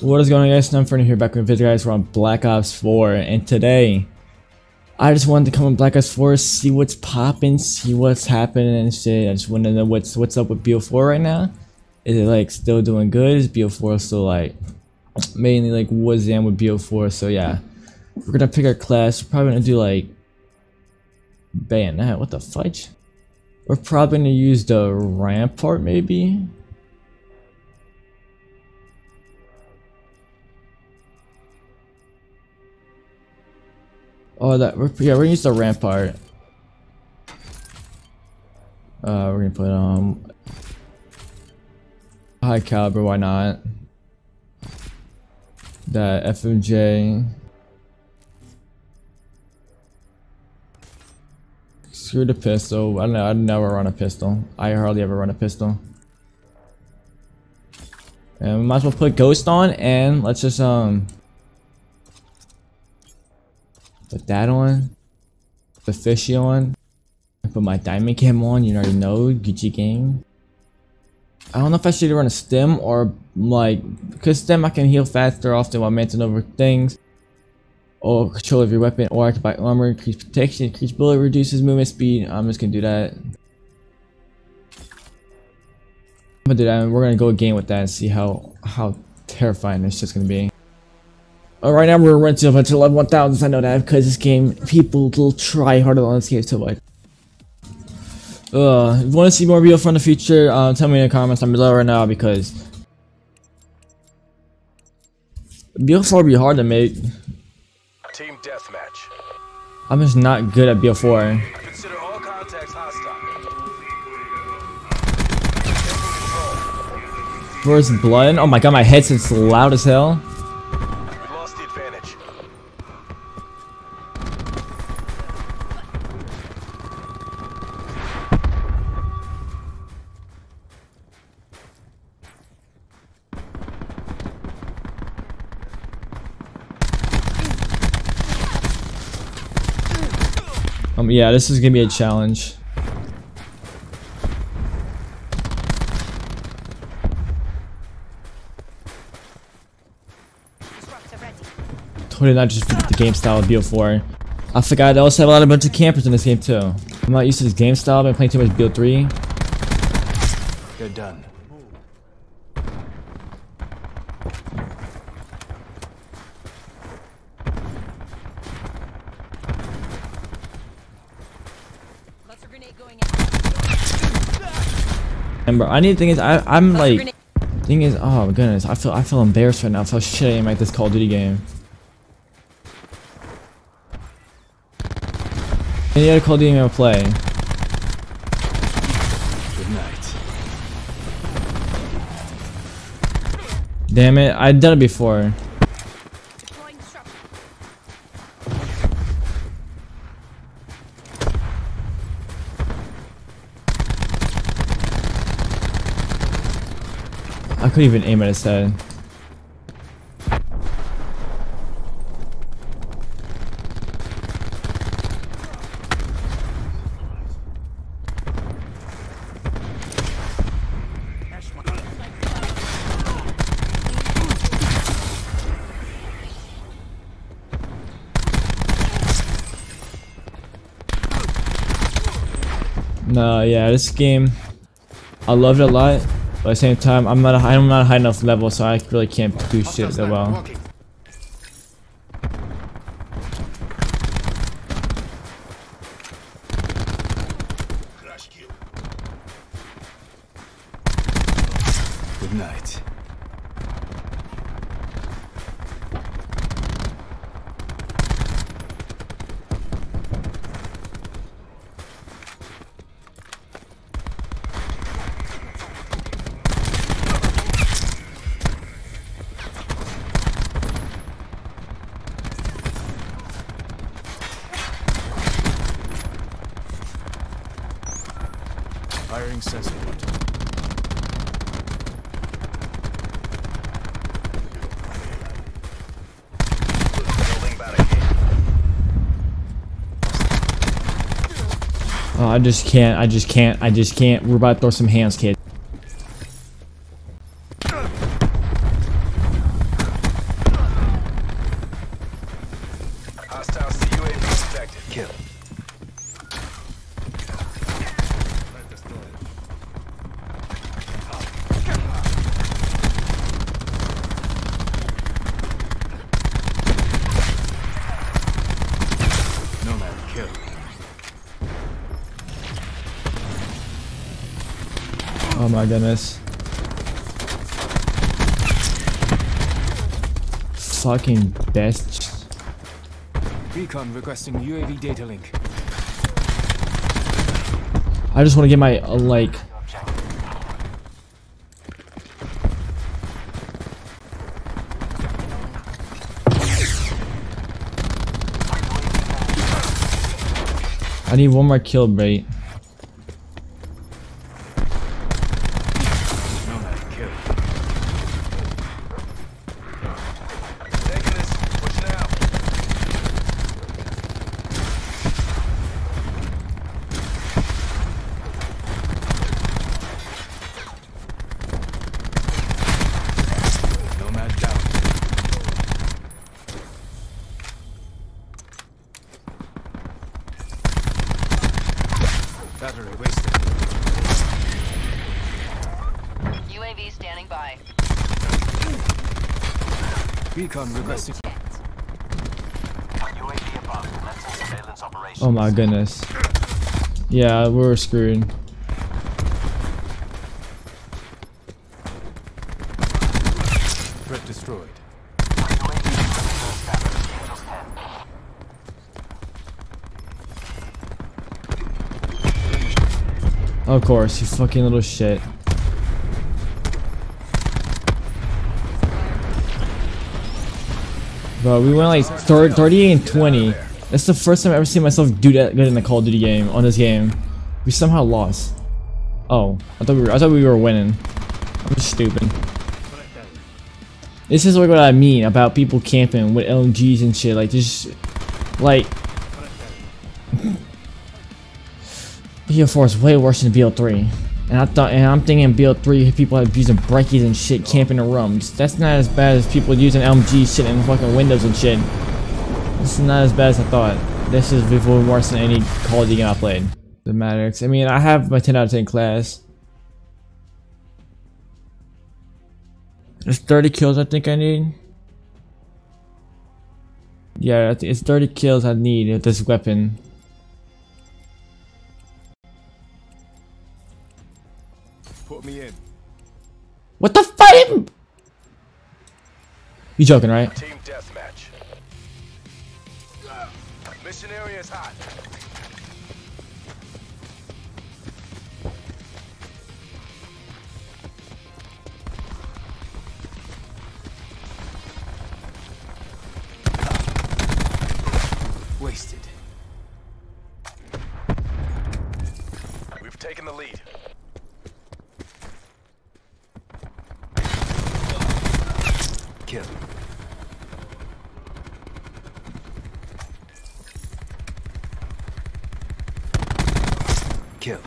What is going on guys? I'm Fernie here back with video guys. We're on Black Ops 4 and today I just wanted to come on Black Ops 4, see what's popping, see what's happening and shit. I just want to know what's what's up with BO4 right now. Is it like still doing good? Is BO4 still like mainly like Warzone with BO4? So yeah, we're gonna pick our class. We're probably gonna do like bayonet. What the fudge? We're probably gonna use the rampart maybe. Oh, that we're, yeah, we're gonna use the rampart. Uh, we're gonna put um high caliber. Why not? That FMJ. Screw the pistol. I don't know. I never run a pistol. I hardly ever run a pistol. And we might as well put Ghost on, and let's just um Put that on. Put The fishy on. Put my diamond cam on. You already know. Gucci gang. I don't know if I should run a Stim or like because Stim I can heal faster often while manting over things. Or control of your weapon, or I can buy armor, increase protection, increase bullet, reduces movement speed. I'm just gonna do that. I'm gonna do that and we're gonna go again with that and see how how terrifying this shit's gonna be. Uh, right now we're renting up until level 1000. I know that because this game, people will try harder on this game so much. Uh, if you want to see more video from the future, uh, tell me in the comments down below right now because BO4 will be hard to make. Team deathmatch. I'm just not good at BO4. Consider all contacts hostile. First blood. Oh my god, my headset's loud as hell. Um, yeah, this is gonna be a challenge. Totally not just the game style of BO4. I forgot I also have a lot of bunch of campers in this game too. I'm not used to this game style, I've been playing too much BO3. They're done. Out. And bro, I need thing is I I'm like thing is oh my goodness I feel I feel embarrassed right now for how shit I am at this Call of Duty game. Any other Call of Duty game I play? Good night. Damn it, I've done it before. Couldn't even aim at his head. No, yeah, this game, I love it a lot, but at the same time, I'm not a, I'm not a high enough level, so I really can't do shit that well. Good night. Firing sensor. Oh, I just can't. I just can't. I just can't. We're about to throw some hands, kid. My goodness. Fucking best. Recon requesting UAV data link. I just want to get my, uh, like... I need one more kill bait. Nomad kill. Taking this. Pushing out. Nomad down. Battery wasted. UAV standing by. Recon requesting. UAV above. Commencing surveillance operations. Oh my goodness. Yeah, we're screwed. Threat destroyed. Of course, you fucking little shit. Bro, we went like thir 38 and 20. That's the first time I've ever seen myself do that good in a Call of Duty game on this game. We somehow lost. Oh, I thought we were I thought we were winning. I'm just stupid. This is like what I mean about people camping with LMGs and shit. Like just like BO4 is way worse than BO3. And I thought, and I'm thinking BO3 people have using breakies and shit camping in rooms. That's not as bad as people using LMG shit in fucking windows and shit. This is not as bad as I thought. This is way worse than any Call of Duty game I played. The Maddox. I mean, I have my 10 out of 10 class. There's 30 kills I think I need. Yeah, it's 30 kills I need with this weapon. You joking, right? Team deathmatch. Mission area is hot. Wasted. We've taken the lead. Kill. Kill.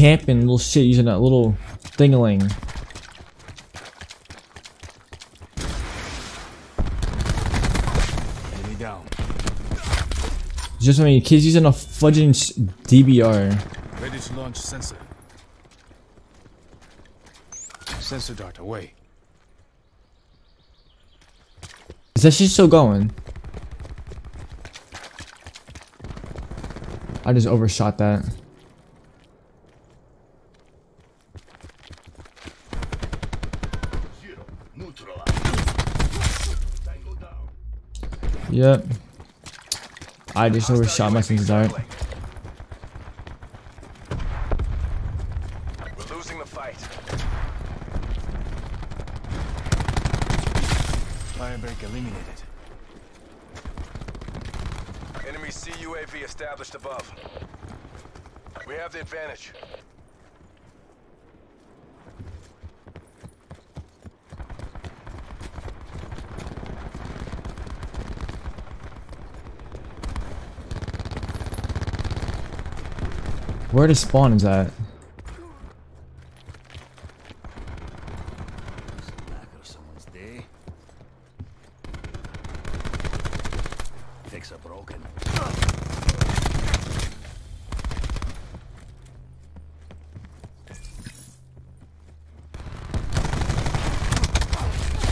Camping little shit using that little thingaling. Enemy down. Just I mean, kids using a fudging DBR. Ready to launch sensor. Sensor dart away. Is that shit still going? I just overshot that. Yep. I just overshot my sensor dart. We're losing the fight. Firebreak eliminated. Enemy CUAV established above. We have the advantage. Where the spawn is at?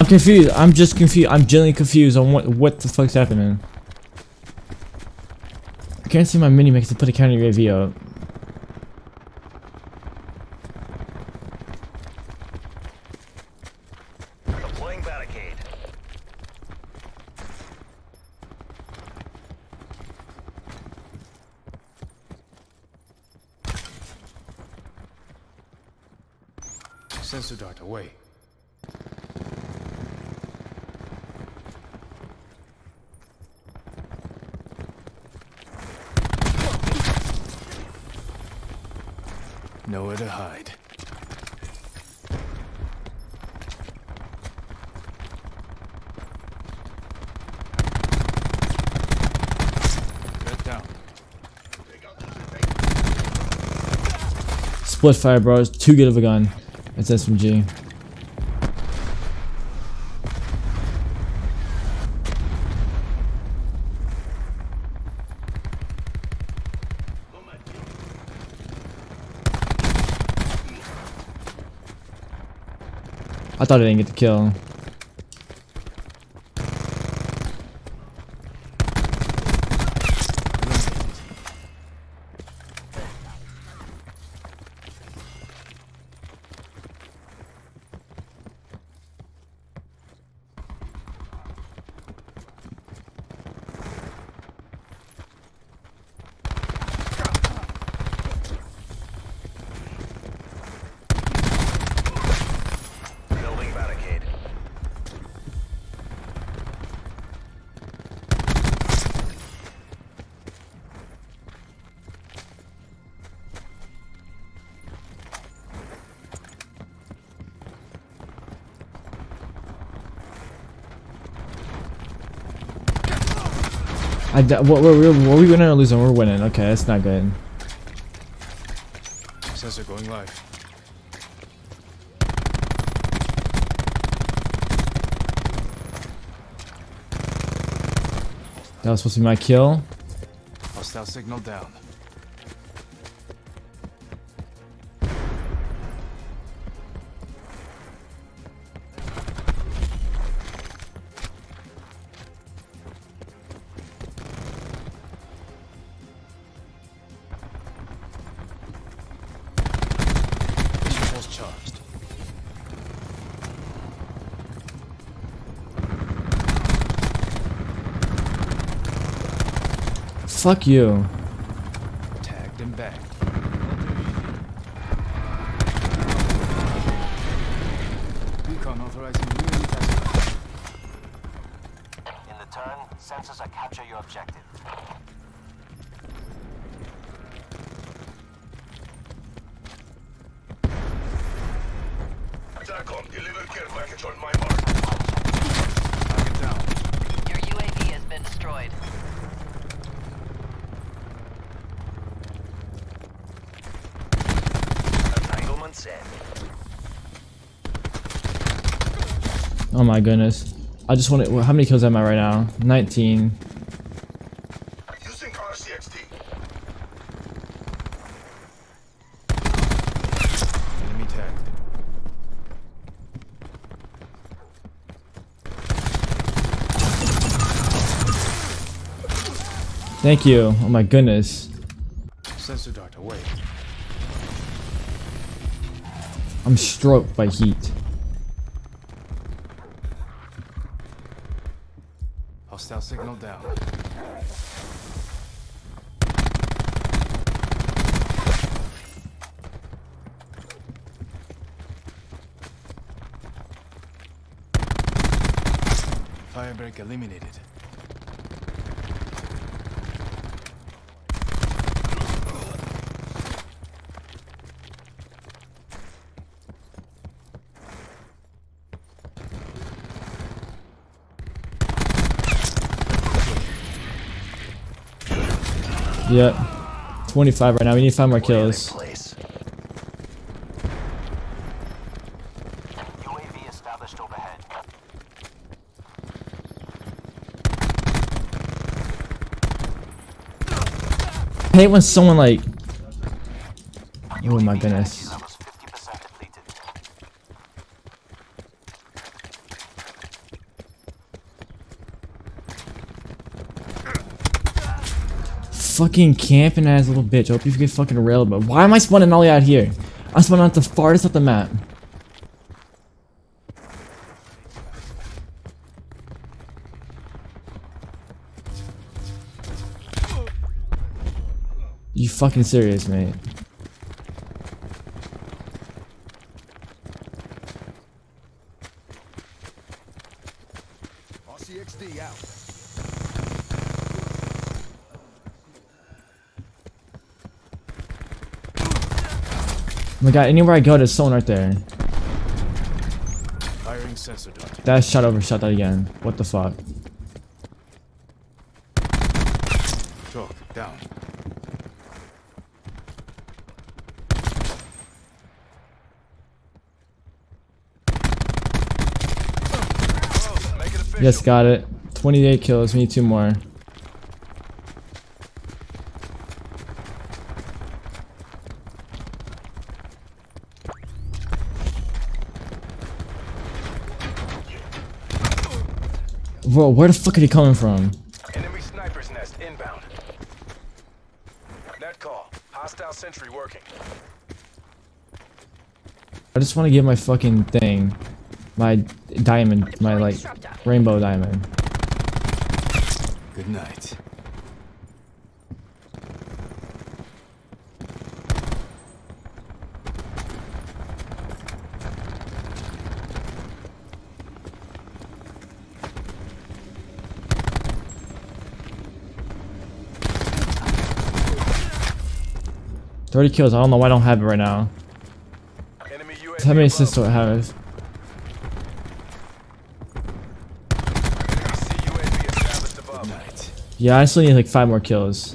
I'm confused. I'm just confused. I'm genuinely confused on what what the fuck's happening. I can't can't see my mini mix to put a counter UAV up. Deploying barricade. Sensor dart away. Nowhere to hide. Threat down. Spitfire, bro. It's too good of a gun. It's SMG. I thought I didn't get the kill. I d- what, what, are we winning or losing? We're winning. Okay, that's not good. Sensor going live. That was supposed to be my kill. Hostile signal down. Fuck you. Tagged and bagged. Recon authorizing UAV test. In the turn, sensors are capture your objective. TACOM, deliver care package on my mark. Target down. Your UAV has been destroyed. Entanglement set. Oh my goodness. I just want to. How many kills am I right now? 19. Using RCXD. Enemy tagged. Thank you. Oh my goodness. Sensor dart away. I'm stroked by heat. Hostile signal down. Firebreak eliminated. Yep. 25 right now. We need five more kills. I hate when someone like. Oh my goodness. Fucking camping ass little bitch. I hope you get fucking railed, but why am I spawning all the way out here? I'm spawning out the farthest of the map. You fucking serious, mate? RCXD out. Oh my god, anywhere I go, there's someone right there. Firing sensor dot. That shot over, shot that again. What the fuck? Talk down. Yes, got it. 28 kills, we need two more. Bro, where the fuck are they coming from? Enemy sniper's nest inbound. Net call. Hostile sentry working. I just want to get my fucking thing. My diamond, my like rainbow diamond. Good night. Thirty kills. I don't know why I don't have it right now. Enemy How many assists do I have? Enemy CUAV established above. Night. Yeah, I still need like five more kills.